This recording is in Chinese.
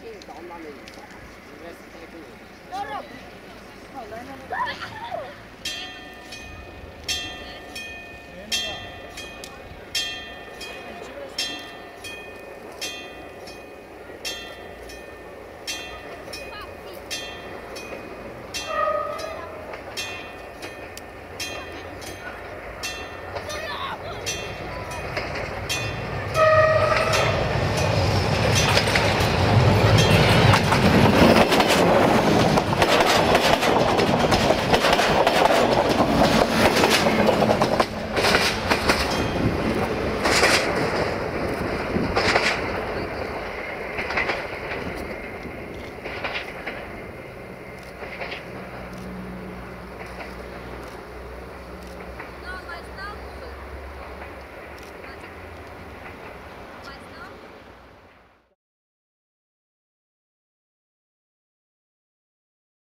changed on my name. Let's take it. No, no.